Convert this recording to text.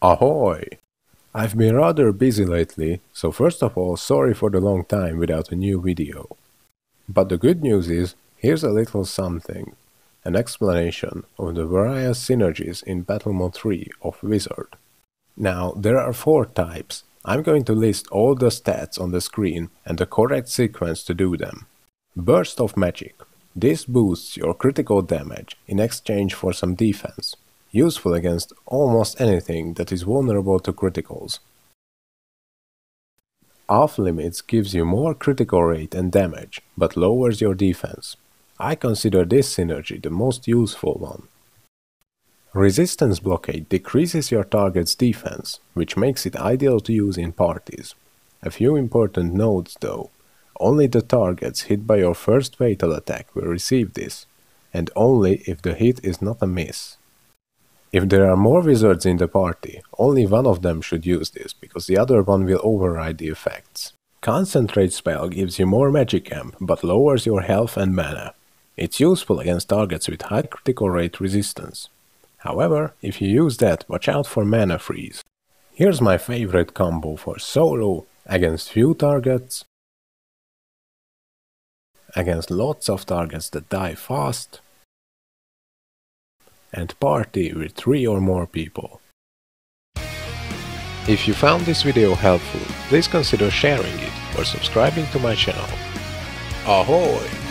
Ahoy! I've been rather busy lately, so first of all sorry for the long time without a new video. But the good news is, here's a little something. An explanation of the various synergies in Battle Mode 3 of Wizard. Now, there are four types. I'm going to list all the stats on the screen and the correct sequence to do them. Burst of Magic. This boosts your critical damage in exchange for some defense useful against almost anything that is vulnerable to criticals. Off limits gives you more critical rate and damage, but lowers your defense. I consider this synergy the most useful one. Resistance blockade decreases your target's defense, which makes it ideal to use in parties. A few important notes though. Only the targets hit by your first fatal attack will receive this, and only if the hit is not a miss. If there are more wizards in the party, only one of them should use this, because the other one will override the effects. Concentrate spell gives you more magic amp, but lowers your health and mana. It's useful against targets with high critical rate resistance. However, if you use that, watch out for mana freeze. Here's my favorite combo for solo, against few targets, against lots of targets that die fast, and party with 3 or more people. If you found this video helpful, please consider sharing it or subscribing to my channel. Ahoy!